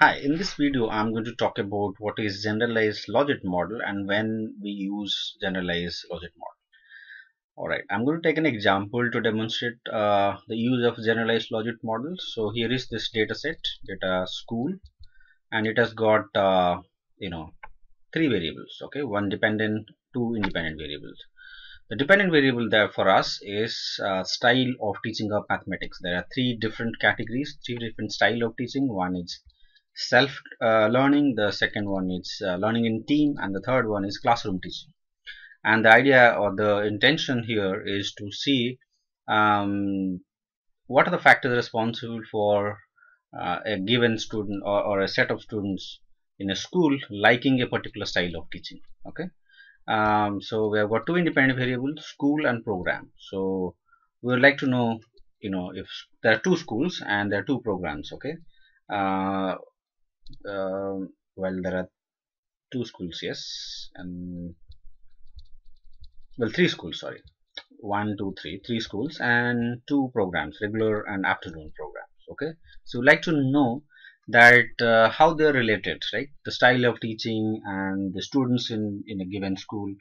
Hi, in this video I'm going to talk about what is generalized logit model and when we use generalized logit model. Alright, I'm going to take an example to demonstrate uh, the use of generalized logit model. So here is this data set, data school and it has got uh, you know three variables okay one dependent two independent variables the dependent variable there for us is uh, style of teaching of mathematics there are three different categories three different style of teaching one is self uh, learning the second one is uh, learning in team and the third one is classroom teaching. And the idea or the intention here is to see um, what are the factors responsible for uh, a given student or, or, a set of students in a school liking a particular style of teaching okay? Um, so we have got two independent variables school and program. So we would like to know you know if there are two schools and there are two programs okay? Uh, uh, well there are two schools yes and well three schools sorry. One two three three schools and two programs regular and afternoon programs okay? So like to know that uh, how they're related right? The style of teaching and the students in in a given school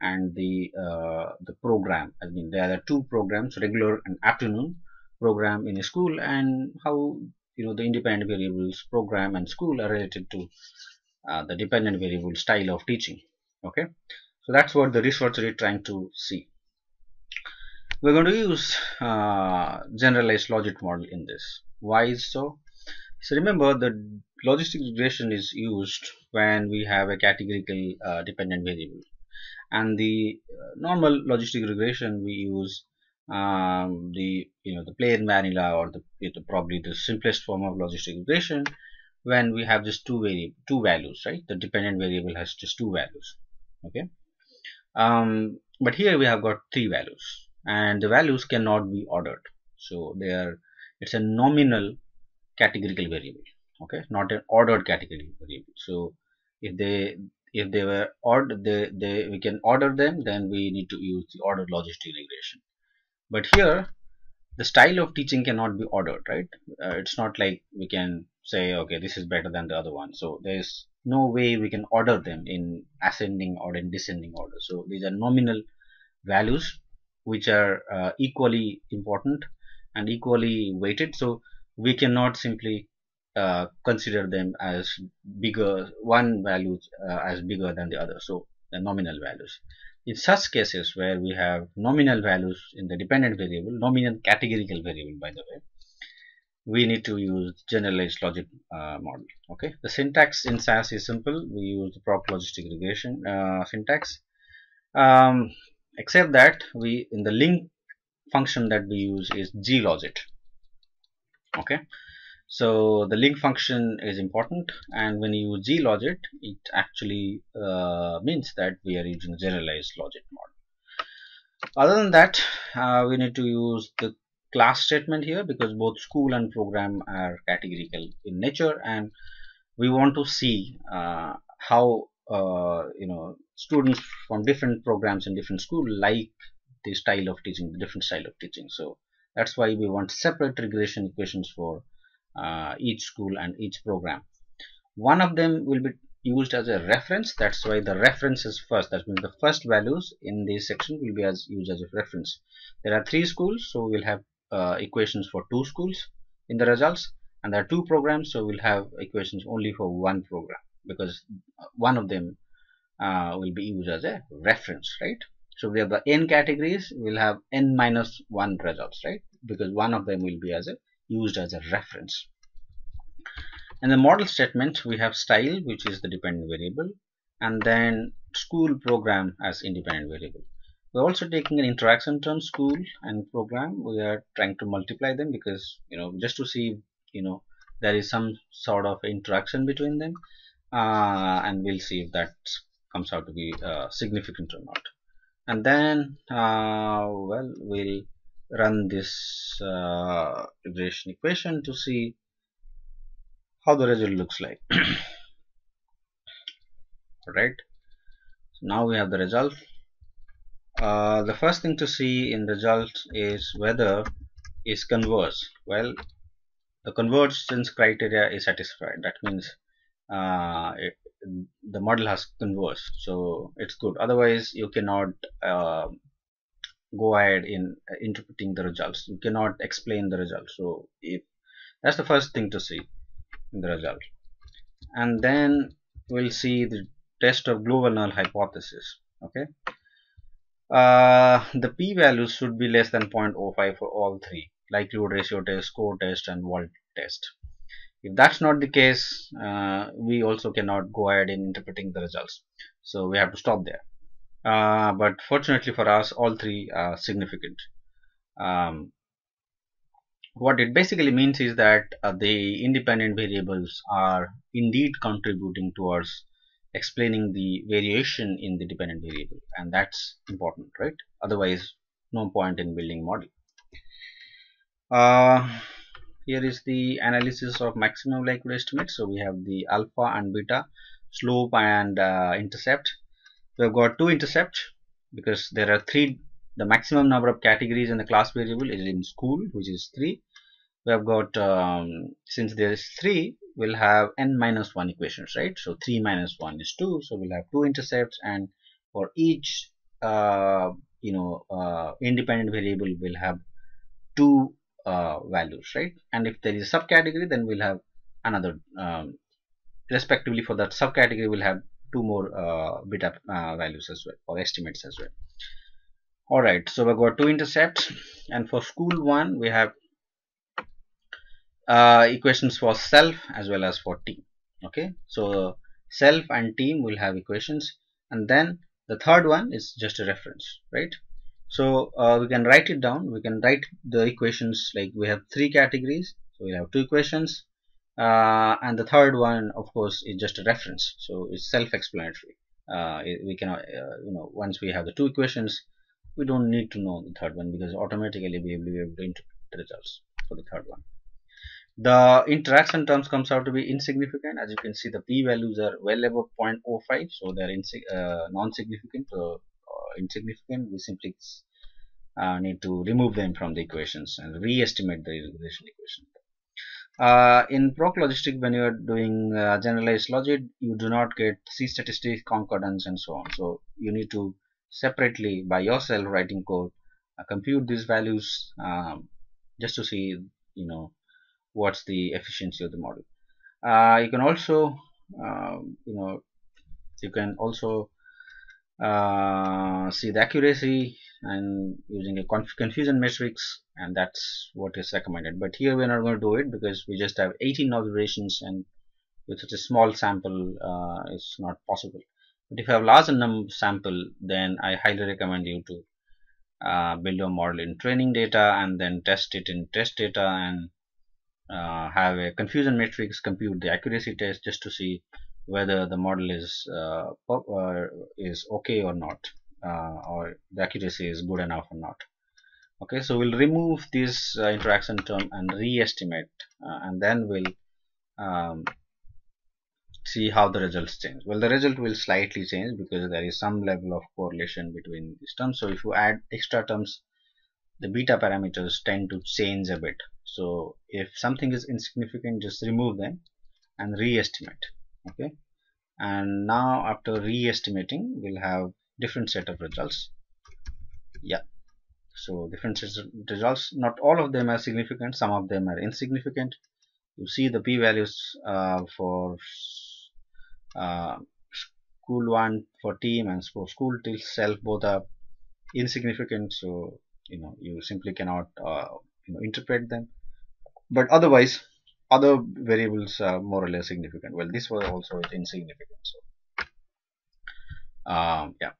and the uh, the program. I mean there are two programs regular and afternoon program in a school and how you know the independent variables program and school are related to uh, the dependent variable style of teaching okay? So that's what the researcher is trying to see. We're going to use uh, generalized logit model in this. Why is so? So remember the logistic regression is used when we have a categorical uh, dependent variable. And the uh, normal logistic regression we use um, the you know the plain vanilla or the, the probably the simplest form of logistic regression when we have just two two values right? The dependent variable has just two values okay? Um, but here we have got three values and the values cannot be ordered. So they are it's a nominal categorical variable okay? Not an ordered categorical variable. So if they if they were ordered they, they we can order them then we need to use the ordered logistic regression but here the style of teaching cannot be ordered right? Uh, it's not like we can say okay this is better than the other one. So there's no way we can order them in ascending or in descending order. So these are nominal values which are uh, equally important and equally weighted. So we cannot simply uh, consider them as bigger one value uh, as bigger than the other. So the nominal values in such cases where we have nominal values in the dependent variable, nominal categorical variable by the way, we need to use generalized logit uh, model. Okay, the syntax in SAS is simple. We use the proc logistic regression uh, syntax, um, except that we in the link function that we use is glogit. Okay, so the link function is important and when you use glogit it actually uh, means that we are using generalized logit model. Other than that uh, we need to use the class statement here because both school and program are categorical in nature and we want to see uh, how uh, you know students from different programs in different school like the style of teaching the different style of teaching. So that's why we want separate regression equations for uh, each school and each program. One of them will be used as a reference. That's why the reference is first. That means the first values in this section will be as used as a reference. There are three schools so we'll have uh, equations for two schools in the results. And there are two programs so we'll have equations only for one program because one of them uh, will be used as a reference right? So we have the n categories. We'll have n minus 1 results right? Because one of them will be as a used as a reference. In the model statement, we have style, which is the dependent variable, and then school program as independent variable. We're also taking an interaction term school and program. We are trying to multiply them because, you know, just to see, you know, there is some sort of interaction between them. Uh, and we'll see if that comes out to be uh, significant or not. And then, uh, well, we'll run this uh, equation to see how the result looks like. Right so now we have the result. Uh, the first thing to see in result is whether is converse. Well the convergence criteria is satisfied. That means uh, it, the model has converged so it's good. Otherwise you cannot uh, go ahead in interpreting the results. You cannot explain the results. So if that's the first thing to see in the result. And then we'll see the test of global null hypothesis okay? Uh, the p-values should be less than 0.05 for all three likelihood ratio test score test and Wald test. If that's not the case uh, we also cannot go ahead in interpreting the results. So we have to stop there uh, but fortunately for us all three are significant. Um, what it basically means is that uh, the independent variables are indeed contributing towards explaining the variation in the dependent variable and that's important right? Otherwise no point in building model. Uh, here is the analysis of maximum likelihood estimate. So we have the alpha and beta slope and uh, intercept we have got two intercept because there are three the maximum number of categories in the class variable is in school which is 3 we have got um, since there is 3 we'll have n minus 1 equations right? So 3 minus 1 is 2 so we'll have two intercepts and for each uh, you know uh, independent variable we'll have two uh, values right? And if there is a subcategory then we'll have another um, respectively for that subcategory we'll have two more uh, beta uh, values as well or estimates as well. All right so we've got two intercepts. And for school one we have uh, equations for self as well as for team. Okay so self and team will have equations. And then the third one is just a reference right? So uh, we can write it down. We can write the equations like we have three categories. So we'll have two equations uh, and the third one of course is just a reference. So it's self-explanatory. Uh, we can uh, you know once we have the two equations we don't need to know the third one because automatically we will be able to interpret the results for the third one. The interaction terms comes out to be insignificant. As you can see the p-values are well above 0.05 so they're uh, non-significant. So uh, insignificant we simply uh, need to remove them from the equations and re-estimate the regression equation uh, in proc logistic when you are doing uh, generalized logit you do not get c statistics concordance and so on. So you need to separately by yourself writing code uh, compute these values um, just to see you know what's the efficiency of the model. Uh, you can also uh, you know you can also uh, see the accuracy and using a conf confusion matrix and that's what is recommended. But here we're not going to do it because we just have 18 observations and with such a small sample uh, it's not possible. But if you have larger number sample then I highly recommend you to uh, build your model in training data and then test it in test data and uh, have a confusion matrix compute the accuracy test just to see whether the model is uh, uh, is okay or not uh, or the accuracy is good enough or not. Okay so we'll remove this uh, interaction term and re-estimate uh, and then we'll um, see how the results change. Well the result will slightly change because there is some level of correlation between these terms. So if you add extra terms the beta parameters tend to change a bit. So if something is insignificant just remove them and re-estimate okay. And now after re-estimating we'll have different set of results. Yeah. So different sets of results. Not all of them are significant. Some of them are insignificant. You see the p-values uh, for uh, school one for team and for school till self both are insignificant. So you know you simply cannot uh, you know interpret them. But otherwise other variables are more or less significant. Well this was also insignificant so um, yeah.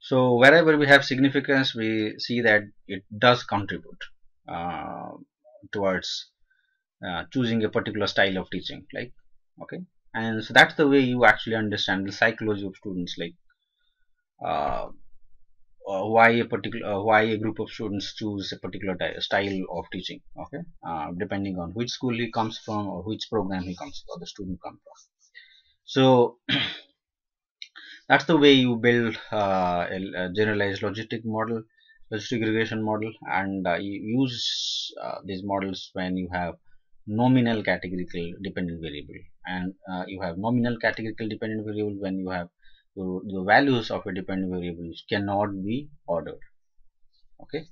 So wherever we have significance we see that it does contribute uh, towards uh, choosing a particular style of teaching like okay? And so that's the way you actually understand the psychology of students like uh, uh, why a particular uh, why a group of students choose a particular style of teaching okay? Uh, depending on which school he comes from or which program he comes or the student comes from. So that's the way you build uh, a, a, generalized logistic model logistic regression model and uh, you use uh, these models when you have nominal categorical dependent variable and you have nominal categorical dependent variable when you have the values of a dependent variables cannot be ordered. Okay